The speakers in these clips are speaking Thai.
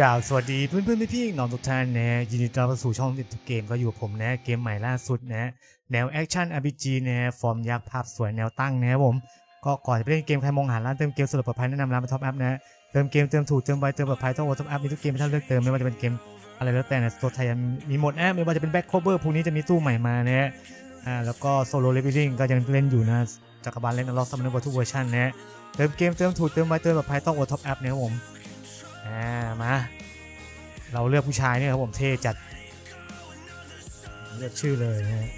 กล่าวสวัสดีเพื่อนเพื่อนพี่ๆน้องทุกท่านนะยินดีต้อนรับสู่ช่องติดเกมก็อยู่กับผมนะเกมใหม่ล่าสุดนะแนวแอคชั่น RPG นะฟอร์มยักษ์ภาพสวยแนวตั้งนะผมก็ก่อนจะไปเล่นเกมใครมองหาร้านเติมเกมสะดวกปลอดภัยแนะนำร้านมาท็อปอัพนะเติมเกมเติมถูกเติมไวเติมปลอดภัยต้องโอท็อปอัพมีทุกเกมที่ท่านเลือกเติมไม่ว่าจะเป็นเกมอะไรแล้วแต่นะตัวไทยมีหมดนะไม่ว่าจะเป็นแบ็คโคเวอร์พวกนี้จะมีตู้ใหม่มานะอ่าแล้วก็โซโล่เลเวลลิ่งก็ยังเล่นอยู่นะจักรบาลเล่นอลอสซัมเนอร์ทุกเวอร์ชันนะเติมเกมเติมถูกเติมไวเติมปลอดภัยต้องโอท็อปอัพนะครับผม อ่ามา เราเลือกผู้ชายเนี่ยครับผมเท่จัด เลือกชื่อเลยนะฮะ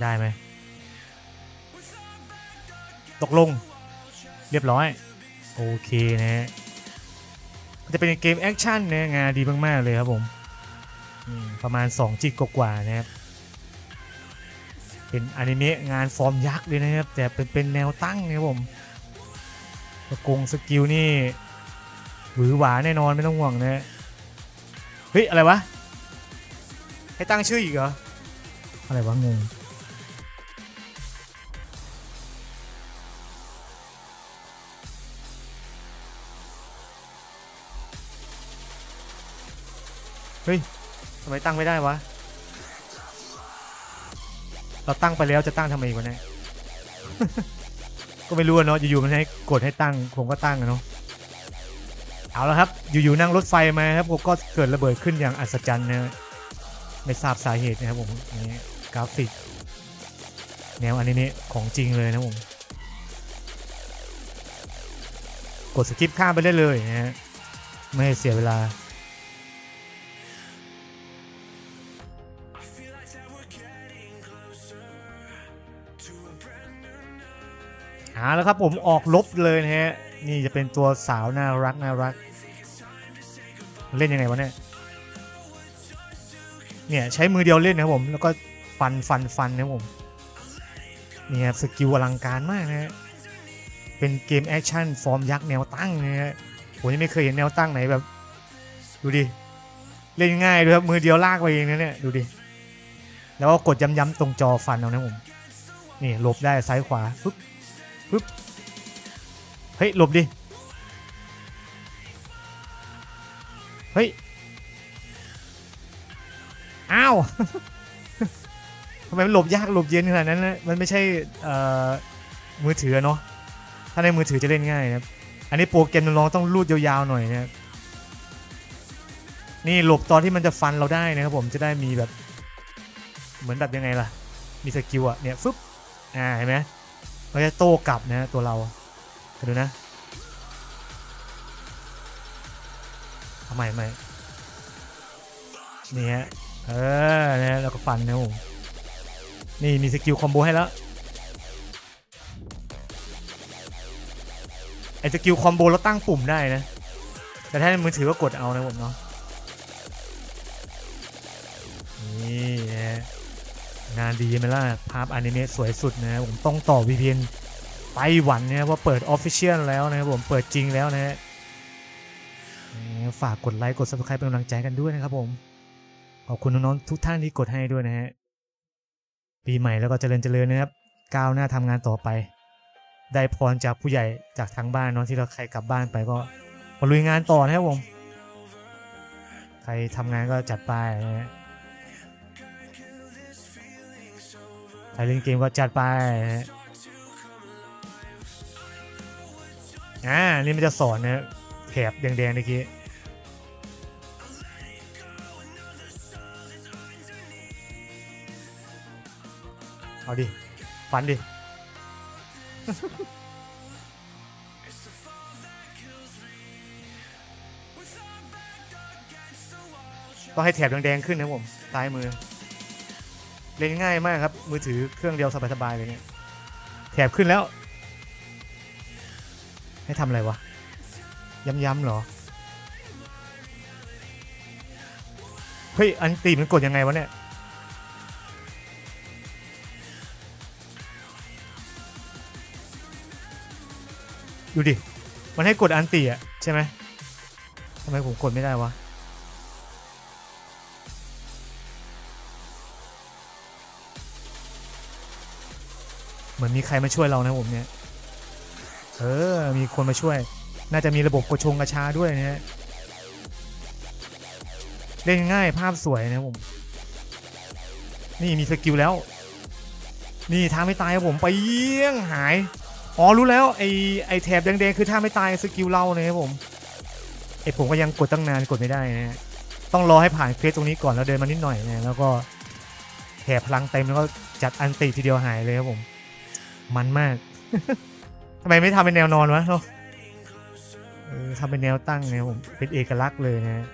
ได้ไหม ตกลง เรียบร้อย โอเคนะฮะจะเป็นเกมแอคชั่นนะงานดีมาก ๆ เลยครับผมอืมประมาณ 2 จิกกว่า ๆ นะครับ เป็นอนิเมะงานฟอร์มยักษ์เลยนะครับ แต่เป็นเป็นแนวตั้งนะครับผมสกงสกิลนี่หวือหวาแน่นอนไม่ต้องห่วงนะเฮ้ย อะไรวะ ให้ตั้งชื่ออีกเหรอ อะไรวะงงเฮ้ยทำไมตั้งไม่ได้วะ เราตั้งไปแล้วจะตั้งทำไมวะเนี่ยก็ไม่รู้เนาะอยู่ๆมันให้กดให้ตั้งผมก็ตั้งเนาะเอาแล้วครับ อยู่ๆนั่งรถไฟมาครับผมก็เกิดระเบิดขึ้นอย่างอัศจรรย์นะไม่ทราบสาเหตุนะครับผมนนี้กราฟิก แนวอันิเมะของจริงเลยนะผมกดสกิปข้ามไปได้เลยนะฮะไม่ให้เสียเวลา หาแล้วครับผมออกลบเลยนะฮะ นี่จะเป็นตัวสาวน่ารักน่ารัก เล่นยังไงวะเนี่ย เนี่ยใช้มือเดียวเล่นนะครับผม แล้วก็ฟันฟันฟันนะครับผม นี่ครับสกิลอลังการมากนะฮะ เป็นเกมแอคชั่นฟอร์มยักษ์แนวตั้งนะฮะผมยังไม่เคยเห็นแนวตั้งไหนแบบ ดูดิ เล่นง่ายด้วยครับมือเดียวลากไปเองนะเนี่ยดูดิ แล้วก็กดย้ำๆตรงจอฟันเอานะผม นี่หลบได้ซ้ายขวาปึ๊บ ปึ๊บเฮ้ยหลบดิเฮ้ยอ้าวทำไมมันหลบยากหลบเย็นขนาดนั้นนะมันไม่ใช่มือถือเนาะถ้าในมือถือจะเล่นง่ายนะครับอันนี้โปรแกรมลองต้องรูดยาวๆหน่อยนะครับนี่หลบตอนที่มันจะฟันเราได้นะครับผมจะได้มีแบบ เหมือนแบบยังไงล่ะ มีสกิลอะเนี่ยฟึบอ่าเห็นไหม เราจะโต้กลับนะตัวเราดูนะเอาใหม่ใหม่นี่ฮะเออนี่ยแล้วก็ฟันนะผมนี่มีสกิลคอมโบให้แล้วไอ้สกิลคอมโบเราตั้งปุ่มได้นะ แต่ถ้าในมือถือก็กดเอานะผมเนาะนี่ งานดีไหมล่ะ ภาพอนิเมะสวยสุดนะผมต้องต่อ VPN ไต้หวันเนี่ยว่าเปิด Official แล้วนะครับผมเปิดจริงแล้วนะฮะฝากกดไลค์กด Subscribe เป็นกำลังใจกันด้วยนะครับผม ขอบคุณน้องๆทุกท่านที่กดให้ด้วยนะฮะปีใหม่แล้วก็เจริญเจริญนะครับ ก้าวหน้าทำงานต่อไป ได้พรจากผู้ใหญ่จากทางบ้านเนาะที่เราใครกลับบ้านไปก็มาลุยงานต่อนะครับผม ใครทำงานก็จัดไปนะฮะ ใครเล่นเกมก็จัดไปฮะอ่า นี่มันจะสอนนะแถบแดงๆเมื่อกี้เอาดิ ฟันดิต้องให้แถบแดงๆขึ้นนะผมซ้ายมือ เล่นง่ายมากครับ มือถือเครื่องเดียวสบายๆเลยเนี่ยแถบขึ้นแล้ว ให้ทำอะไรวะ ย้ำๆหรอ เฮ้ย อันตีมันกดยังไงวะเนี่ย ดูดิ มันให้กดอันตีอะใช่ไหมทำไมผมกดไม่ได้วะ เหมือนมีใครมาช่วยเรานะผมเนี่ย เออ มีคนมาช่วย น่าจะมีระบบกระชงกระชาด้วยนะฮะเล่นง่ายภาพสวยนะผม นี่มีสกิลแล้ว นี่ท่าไม้ตายผมไปเยี่ยงหาย อ๋อรู้แล้วไอไอแถบแดงๆคือท่าไม้ตายสกิลเรานะครับผมไอผมก็ยังกดตั้งนานกดไม่ได้นะฮะต้องรอให้ผ่านเควสตรงนี้ก่อนแล้วเดินมานิดหน่อยนะแล้วก็แถบพลังเต็มแล้วก็จัดอันติทีเดียวหายเลยครับผม มันมากทำไมไม่ทำเป็นแนวนอนวะเนาะเออทำเป็นแนวตั้งเนี่ยผมเป็นเอกลักษณ์เลยนะ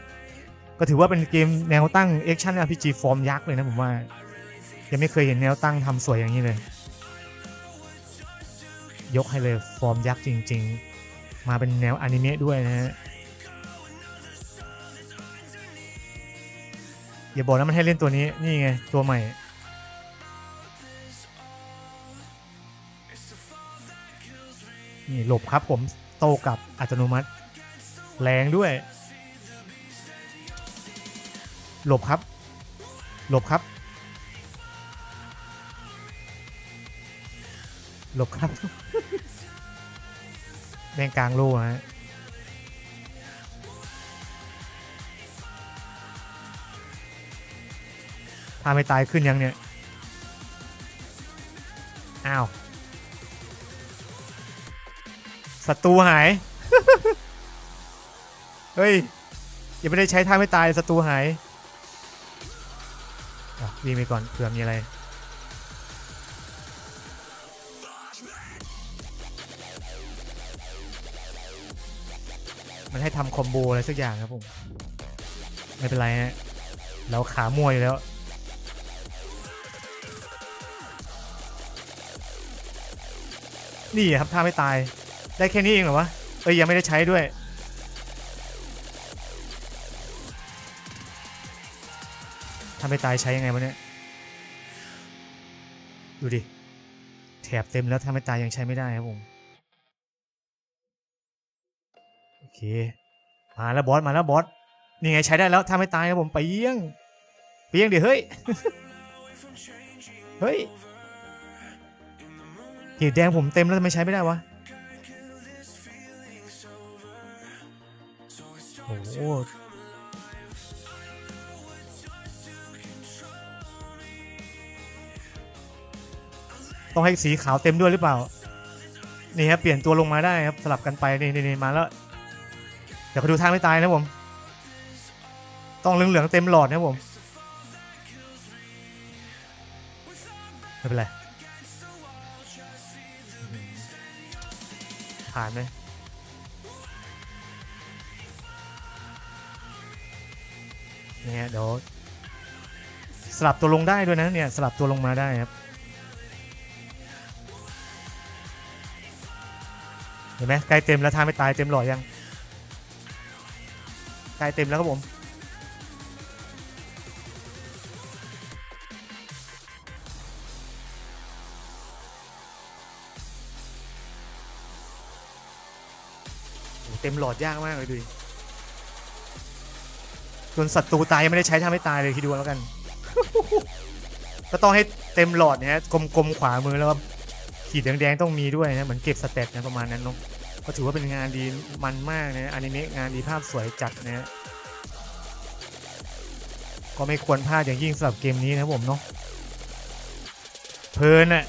ก็ถือว่าเป็นเกมแนวตั้ง Action RPG ฟอร์มยักษ์เลยนะผมว่า ยังไม่เคยเห็นแนวตั้งทำสวยอย่างนี้เลย ยกให้เลยฟอร์มยักษ์จริง ๆ มาเป็นแนวอนิเมะด้วยนะฮะอย่าบอกนะมันให้เล่นตัวนี้นี่ไงตัวใหม่ นี่หลบครับผมโตกับอัตโนมัติ แรงด้วย หลบครับ หลบครับ หลบครับแดงกลางโลฮะถ้าไม่ตายขึ้นยังเนี่ย อ้าว ศัตรูหาย เฮ้ยยังไม่ได้ใช้ท่าไม่ตายศัตรูหายวิ่งไปก่อนเผื่อมีอะไร มันให้ทำคอมโบอะไรสักอย่างครับผม ไม่เป็นไรฮะเราขามัวอยู่แล้วนี่ครับท่าไม่ตาย ได้แค่นี้เองเหรอวะ เอ้ยยังไม่ได้ใช้ด้วยถ้าไม่ตายใช้ยังไงวะเนี่ย ดูดิ แถบเต็มแล้วถ้าไม่ตายยังใช้ไม่ได้ครับผม โอเค มาแล้วบอสมาแล้วบอส นี่ไงใช้ได้แล้วถ้าไม่ตายครับผมไปเยี่ยงไปเยี่ยงดี๋ยวเฮ้ย เฮ้ยหีดแดงผมเต็มแล้วทำไมใช้ไม่ได้วะ โอ้โหต้องให้สีขาวเต็มด้วยหรือเปล่า นี่ครับเปลี่ยนตัวลงมาได้ครับสลับกันไปนี่นี่มาแล้ว เดี๋ยวเขาดูทางไม่ตายนะผม ต้องเหลืองๆเต็มหลอดนะผม ไม่เป็นไรผ่านไห เนี่ยเดี๋ยวสลับตัวลงได้ด้วยนะเนี่ยสลับตัวลงมาได้ครับเห็นไหมใกล้เต็มแล้วทางไม่ตายเต็มหลอดยังใกล้เต็มแล้วครับผมเต็มหลอดยากมากเลยดูดิ จนศัตรูตายยังไม่ได้ใช้ทำให้ตายเลยคิดดูแล้วกัน ก็ต้องให้เต็มหลอดเนะฮะกลมๆขวามือแล้วก็ขีดแดงๆต้องมีด้วยนะเหมือนเก็บสเตตนะประมาณนั้นเนาะก็ถือว่าเป็นงานดีมันมากนะอนิเมะงานดีภาพสวยจัดนะก็ไม่ควรพลาดอย่างยิ่งสำหรับเกมนี้นะผมเนาะเพลินอะ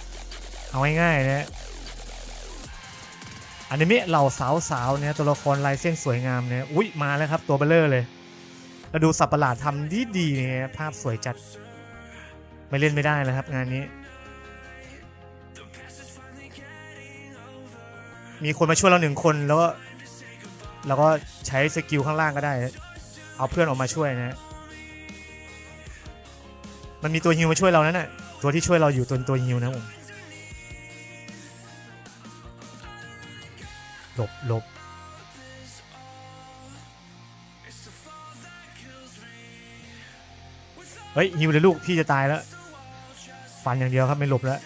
เอาง่ายๆนะอนิเมะเหล่าสาวๆเนี่ยตัวละครลายเส้นสวยงามเนี่ยอุ้ยมาแล้วครับตัวเบลเลอร์เลย แล้วดูสับประหลาดทำดีดีๆเนี่ยภาพสวยจัด ไม่เล่นไม่ได้แล้วครับงานนี้ มีคนมาช่วยเราหนึ่งคนแล้วก็เราก็ใช้สกิลข้างล่างก็ได้ เอาเพื่อนออกมาช่วยนะ มันมีตัวฮิวมาช่วยเรานั่นน่ะตัวที่ช่วยเราอยู่ตัวตัวฮิวนะผมหลบหลบ เฮ้ยฮิวเลยลูกพี่จะตายแล้วฟันอย่างเดียวครับไม่หลบแล้ว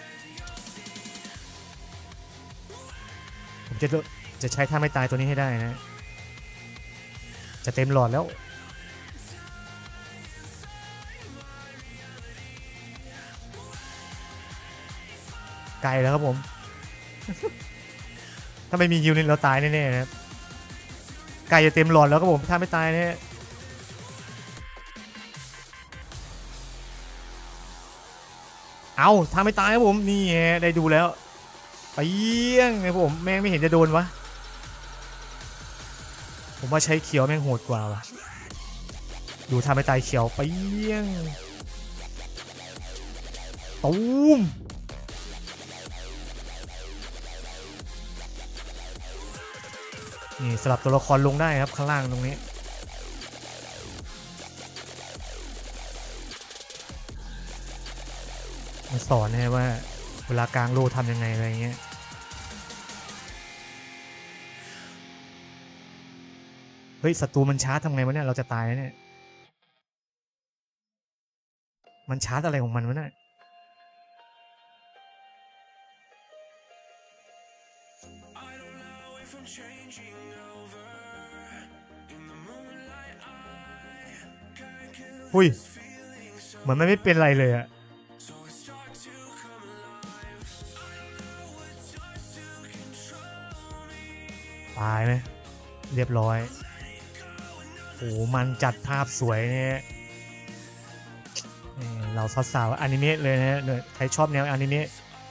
ผมจะจะใช้ท่าไม่ตายตัวนี้ให้ได้นะ จะเต็มหลอดแล้วไกลแล้วครับผม ถ้าไม่มีฮิวนี่เราตายแน่ๆนะครับไก่จะเต็มหลอดแล้วครับผมถ้าไม่ตายเนี่ย เอาถ้าไม่ตายครับผมนี่ไงได้ดูแล้วไปเยี่ยงนะผมแม่งไม่เห็นจะโดนวะผมว่าใช้เขียวแม่งโหดกว่าวะดูทำไม่ตายเขียวไปเยี่ยงตูมนี่สลับตัวละครลงได้ครับข้างล่างตรงนี้ สอนนะว่าเวลากลางโลทำยังไงอะไรเงี้ยเฮ้ยศัตรูมันชาร์จทำไงวะเนี่ยเราจะตายแล้วเนี่ยมันชาร์จอะไรของมันวะเนี่ยอุ้ยเหมือนมันไม่เป็นไรเลยอะ ตายไหมเรียบร้อยโอ้มันจัดภาพสวยเนี่ยเราสาวๆอนิเมะเลยนะเนี่ยใครชอบแนวอนิเมะ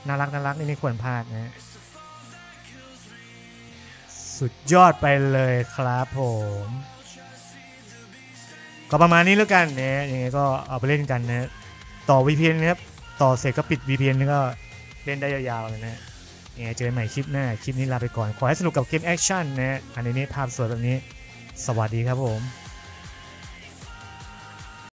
น่ารักน่ารักนี่ไม่ควรพลาดนะสุดยอดไปเลยครับผม ก็ประมาณนี้แล้วกันนะยังไงก็เอาไปเล่นกันนะ ต่อ VPN นะครับ ต่อเสร็จก็ปิด VPN แล้วก็เล่นได้ยาวๆเลยนะ เนี่ยเจอกันใหม่คลิปหน้า คลิปนี้ลาไปก่อน ขอให้สนุกกับเกมแอคชั่นนะอันนี้ภาพสวยแบบนี้ สวัสดีครับผม